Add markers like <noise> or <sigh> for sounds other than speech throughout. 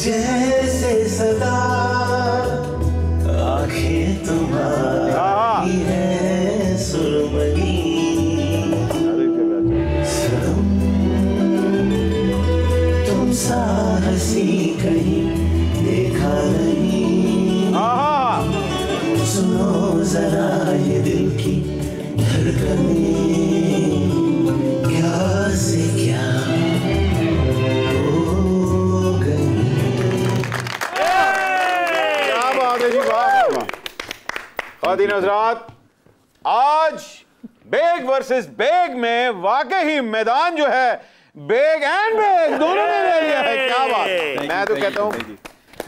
जैसे सदा आँखें तुम्हारी है। सुरमनी सनम तुम सा हँसी कहीं देखा नहीं। सुनो जरा ये दिल की धड़कने। क्या से क्या खातिन हजरात आज बेग वर्सेस बेग में वाकई ही मैदान जो है बेग एंड बेग दोनों ने ले लिया है। क्या बात। मैं तो कहता हूँ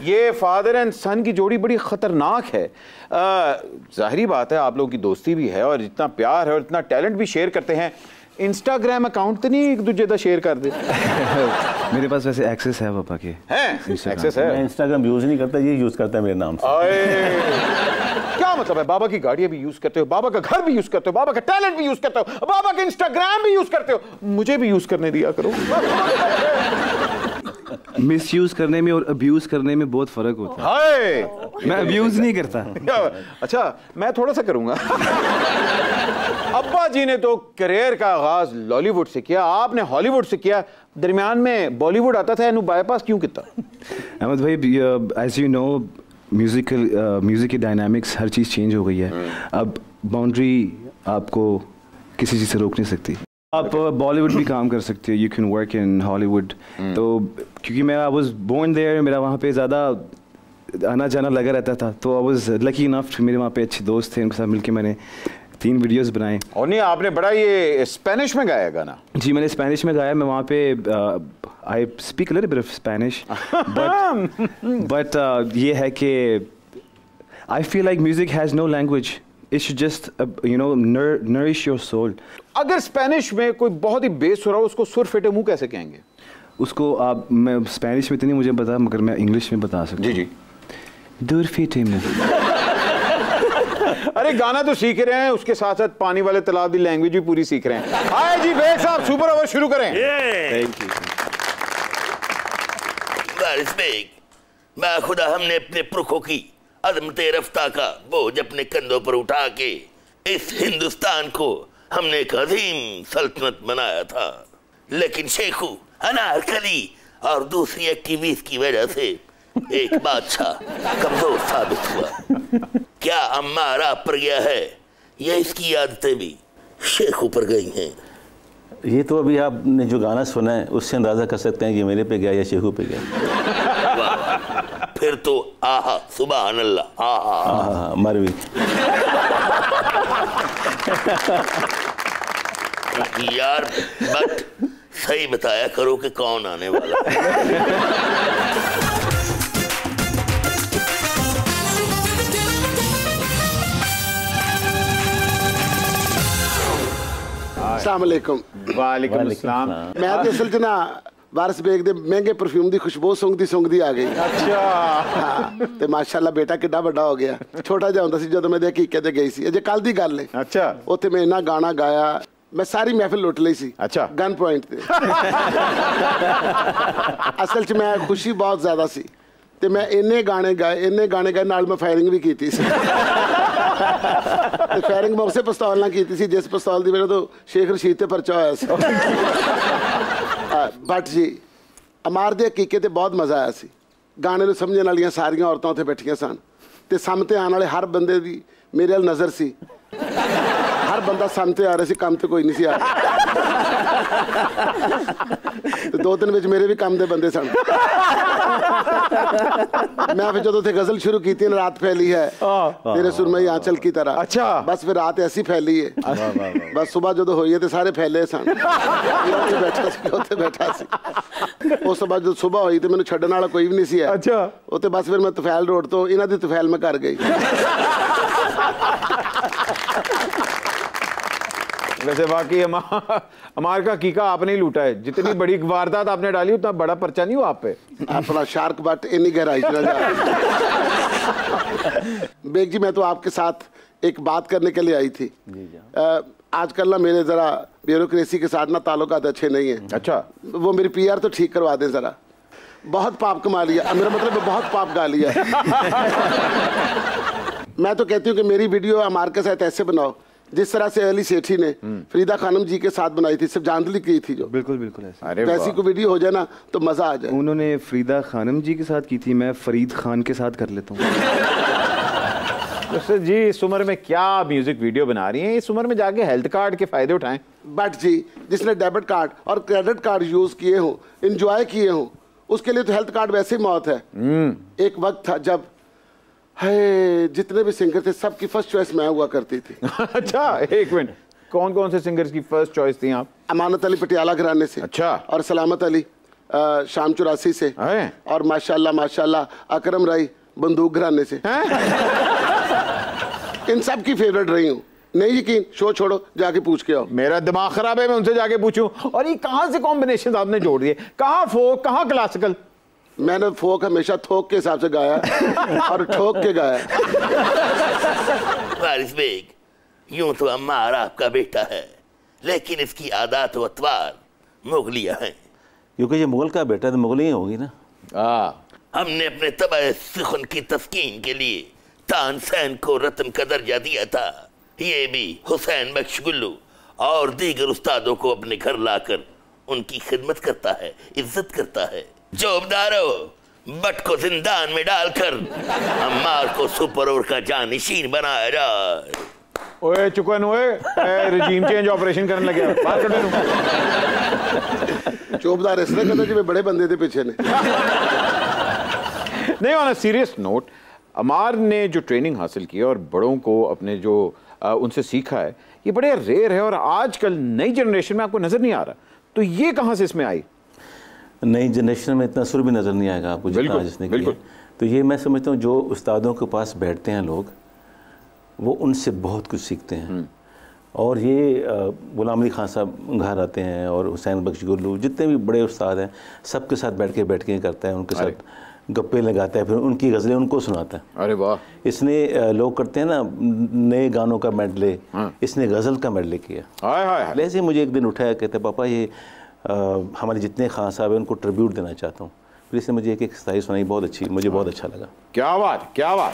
ये फादर एंड सन की जोड़ी बड़ी खतरनाक है। ज़ाहिर बात है आप लोगों की दोस्ती भी है और इतना प्यार है और इतना टैलेंट भी शेयर करते हैं। इंस्टाग्राम अकाउंट तो नहीं एक दूसरे का शेयर कर दे। मेरे पास वैसे एक्सेस है पापा के। हैं? एक्सेस है? मैं इंस्टाग्राम यूज़ नहीं करता ये यूज़ करता है मेरे नाम से। क्या मतलब है? बाबा की गाड़ियाँ भी यूज़ करते हो बाबा का घर भी यूज़ करते हो बाबा का टैलेंट भी यूज़ करते हो बाबा का इंस्टाग्राम भी यूज़ करते हो। मुझे भी यूज़ करने दिया करो। मिस यूज़ करने में और अब्यूज करने में बहुत फ़र्क होता है। हाय! मैं अब्यूज नहीं करता। अच्छा मैं थोड़ा सा करूँगा। अब्बा जी ने तो करियर का आगाज़ लॉलीवुड से किया आपने हॉलीवुड से किया। दरमियान में बॉलीवुड आता था बाईपास क्यों किया? अहमद भाई as you know musical music की डायनामिक्स हर चीज़ चेंज हो गई है। अब बाउंड्री आपको किसी चीज़ से रोक नहीं सकती। आप बॉलीवुड भी काम कर सकते हो. You can work in Hollywood तो क्योंकि मैं आई वाज बोर्न देयर मेरा वहाँ पे ज़्यादा आना जाना लगा रहता था. तो आई वाज लकी इनफ मेरे वहाँ पे अच्छे दोस्त थे. उनके साथ मिलके मैंने तीन वीडियोस बनाए. और नहीं आपने बड़ा ये स्पेनिश में गाया गाना? जी मैंने स्पेनिश में गाया. मैं वहाँ पे I speak little bit of Spanish but but ये है कि I feel like music has no language it should just you know nourish your soul अगर स्पेनिश में कोई बहुत ही बेस हो रहा हो उसको सुर फेटे मुँह कैसे कहेंगे? उसको आप मैं स्पेनिश में तो नहीं मुझे पता मगर मैं इंग्लिश में बता सकता जी जी। दूर फीटे में <laughs> अरे गाना तो सीख रहे हैं उसके साथ साथ पानी वाले तालाब की लैंग्वेज भी पूरी सीख रहे हैं। आए जी बेग साहब सुपर ओवर शुरू करें। थैंक यू मैं खुदा हमने अपने पुरखों की अजमत रफ्ता का बोझ अपने कंधों पर उठा के इस हिंदुस्तान को हमने एक अजीम सल्तनत बनाया था। लेकिन शेखू अनारकली और दूसरी एक्टिविस्ट की वजह से एक बादशाह कमज़ोर साबित हुआ। क्या अम्मारा पर गया है? या इसकी आदतें भी शेखू पर गई हैं? ये तो अभी आपने जो गाना सुना है उससे अंदाज़ा कर सकते हैं कि मेरे पे गया या शेखू पे गया। फिर तो आह सुबह अनल्ला आह मर भी यार बट सही बताया करो कि कौन आने वाला वालेकुम वालेकुम मैं असल ना ਵਾਰਸ ਬੇਗ ਮਹਿੰਗੇ ਪਰਫਿਊਮ ਦੀ ਖੁਸ਼ਬੂ ਸੁੰਘਦੀ ਸੁੰਘਦੀ ਆ ਗਈ। ਅੱਛਾ। ਤੇ ਮਾਸ਼ਾਅੱਲਾ ਬੇਟਾ ਕਿੱਡਾ ਵੱਡਾ ਹੋ ਗਿਆ। ਛੋਟਾ ਜਿਹਾ ਹੁੰਦਾ ਸੀ ਜਦੋਂ ਮੈਂ ਦੇ ਹਕੀਕੇ ਤੇ ਗਈ ਸੀ। ਅਜੇ ਕੱਲ ਦੀ ਗੱਲ ਹੈ ਅੱਛਾ। ਉੱਥੇ ਮੈਂ ਇੰਨਾ ਗਾਣਾ ਗਾਇਆ ਮੈਂ ਸਾਰੀ ਮਹਿਫਲ ਲੁੱਟ ਲਈ ਸੀ। ਅੱਛਾ। ਗਨ ਪੁਆਇੰਟ ਤੇ। ਅਸਲ 'ਚ ਮੈਂ ਖੁਸ਼ੀ ਬਹੁਤ ਜ਼ਿਆਦਾ ਸੀ। ਤੇ ਮੈਂ ਇੰਨੇ ਗਾਣੇ ਗਾਏ ਇੰਨੇ ਗਾਣੇ ਗਾਏ ਨਾਲ ਮੈਂ ਫਾਇਰਿੰਗ ਵੀ ਕੀਤੀ ਸੀ। ਫਾਇਰਿੰਗ ਮੈਂ ਉਸੇ ਪਿਸਤੌਲ ਨਾਲ ਕੀਤੀ ਸੀ ਜਿਸ ਪਸਤੌਲ ਦੀ ਮੇਰੇ ਤੋਂ ਸ਼ੇਖ ਰਸ਼ੀਦ ਤੇ ਪਰਚਾ ਹੋਇਆ ਸੀ। ਬਟ ਜੀ, ਅਮਾਰ ਦੇ ਹਕੀਕੇ ਤੇ ਬਹੁਤ ਮਜ਼ਾ ਆਇਆ ਸੀ। ਗਾਣੇ ਨੂੰ ਸਮਝਣ ਵਾਲੀਆਂ ਸਾਰੀਆਂ ਔਰਤਾਂ ਉੱਥੇ ਬੈਠੀਆਂ ਸਨ। ਤੇ ਸਾਹਮਣੇ ਆਉਣ ਵਾਲੇ ਹਰ ਬੰਦੇ ਦੀ ਮੇਰੇ ਵੱਲ ਨਜ਼ਰ ਸੀ। ਹਰ ਬੰਦਾ ਸਾਹਮਣੇ ਆ ਰਿਹਾ ਸੀ, ਕੰਮ ਤੇ ਕੋਈ ਨਹੀਂ ਸੀ ਆ ਰਿਹਾ। ਤੇ ਦੋ ਦਿਨ ਵਿੱਚ ਮੇਰੇ ਵੀ ਕੰਮ ਦੇ ਬੰਦੇ ਸਨ ਮੈਂ ਫਿਰ ਜਦੋਂ ਤੇ ਗਜ਼ਲ ਸ਼ੁਰੂ ਕੀਤੀ ਨਾ ਰਾਤ ਫੈਲੀ ਹੈ ਤੇਰੇ ਸੁਰਮਈ ਆਂਚਲ ਕੀ ਤਰ੍ਹਾਂ ਅੱਛਾ। ਬਸ ਫਿਰ ਰਾਤ ਐਸੀ ਫੈਲੀ ਹੈ ਬਸ ਸਵੇਰ ਜਦੋਂ ਹੋਈ ਹੈ ਤੇ ਸਾਰੇ ਫੈਲੇ ਸਨ ਇਹ ਉੱਥੇ ਬੈਠਾ ਸੀ ਉੱਥੇ ਬੈਠਾ ਸੀ ਉਸ ਤੋਂ ਬਾਅਦ ਜਦੋਂ ਸਵੇਰ ਹੋਈ ਤੇ ਮੈਨੂੰ ਛੱਡਣ ਵਾਲਾ ਕੋਈ ਵੀ ਨਹੀਂ ਸੀ ਹੈ ਅੱਛਾ। ਉੱਥੇ ਬਸ ਫਿਰ ਮੈਂ ਤਫੈਲ ਰੋਡ ਤੋਂ ਇਹਨਾਂ ਦੀ ਤਫੈਲ ਮੈਂ ਘਰ ਗਈ वैसे वाकई हमार का कीका आपने ही लूटा है। जितनी बड़ी वारदात आपने डाली उतना बड़ा पर्चा नहीं हो आप पे। अपना शार्क बट इतनी गहराई चला जा। बेग जी मैं तो आपके साथ एक बात करने के लिए आई थी। आजकल ना मेरे ज़रा ब्यूरोक्रेसी के साथ ना ताल्लुकात अच्छे नहीं है। अच्छा। वो मेरी पीआर तो ठीक करवा दें ज़रा। बहुत पाप कमा लिया। मेरा मतलब बहुत पाप गा लिया। <laughs> मैं तो कहती हूँ कि मेरी वीडियो अमार के साथ ऐसे बनाओ। जिस तरह से अली सेठी ने फरीदा खानम जी के साथ बनाई थी सिर्फ़ जांदली की थी जो। बिल्कुल बिल्कुल ऐसे। अरे वैसी वाह। वीडियो हो जाए ना तो मज़ा आ जाए। उन्होंने फरीदा खानम जी के साथ की थी मैं फरीद खान के साथ कर लेता हूँ। <laughs> तो जी इस उम्र में क्या म्यूज़िक वीडियो बना रही हैं? इस उम्र में जाके हेल्थ कार्ड के फ़ायदे उठाएँ। बट जी जिसने डेबिट कार्ड और क्रेडिट कार्ड यूज़ किए हो इंजॉय किए हो उसके लिए तो हेल्थ कार्ड वैसे ही मौत है। एक वक्त था जब है जितने भी सिंगर थे सबकी फ़र्स्ट चॉइस मैं हुआ करती थी। <laughs> अच्छा एक मिनट। कौन कौन से सिंगर्स की फ़र्स्ट चॉइस थी आप? अमानत अली पटियाला घराने से। अच्छा। और सलामत अली शाम चौरासी से? और माशाल्लाह माशाल्लाह अकरम राई बंदूक घराने से। इन सब की फेवरेट रही हूँ। नहीं यकीन शो छोड़ो जाके पूछ के आओ। मेरा दिमाग खराब है मैं उनसे जाके पूछूँ। और ये कहाँ से कॉम्बिनेशन आपने जोड़ दिए? कहाँ फोक कहाँ क्लासिकल मैंने फोक हमेशा थोक के हिसाब से गाया <laughs> और ठोक के गाया। वारिस बेग यूँ तो अम्मार आपका बेटा है लेकिन इसकी आदत व अतवार मुगलिया है। क्योंकि ये मुगल का बेटा है तो मुगल ही होगी ना। आ। हमने अपने तब सुखन की तस्कीन के लिए तानसैन को रत्न का दर्जा दिया था। ये भी हुसैन बख्शगुल्लू और दीगर उस्तादों को अपने घर लाकर उनकी खिदमत करता है इज़्ज़त करता है। जॉबदारो बट को जिंदान में डालकर अम्मार को सुपर ओवर का जानशीन बनाया जाए। ओए चुकन ओए रिजीम चेंज ऑपरेशन करने लगे। बात कर चोबदार इस तरह कहता मैं बड़े बंदे थे पीछे ने। नहीं ऑन सीरियस नोट अमार ने जो ट्रेनिंग हासिल की और बड़ों को अपने जो आ, उनसे सीखा है ये बड़े रेयर है और आजकल नई जनरेशन में आपको नज़र नहीं आ रहा। तो ये कहाँ से इसमें आई? नई जनरेशन में इतना सुर भी नज़र नहीं आएगा आपको जितना जिसने किया बिल्कुल। तो ये मैं समझता हूँ जो उस्तादों के पास बैठते हैं लोग वो उनसे बहुत कुछ सीखते हैं। और ये गुलाम अली खान साहब घर आते हैं और हुसैन बख्श गुल्लू जितने भी बड़े उस्ताद हैं सबके साथ बैठ के बैठ के करते हैं उनके साथ गप्पे लगाता है फिर उनकी गज़लें उनको सुनाता है। अरे वाह। इसने लोग करते हैं ना नए गानों का मेडले इसने गज़ल का मेडले किया। हाय हाय ऐसे मुझे एक दिन उठाया कहते पापा ये हमारे जितने खान साहब हैं उनको ट्रिब्यूट देना चाहता हूँ। फिर इसने मुझे एक एक शायरी सुनाई बहुत अच्छी मुझे बहुत अच्छा लगा। क्या बात क्या बात।